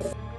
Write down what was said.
Bye.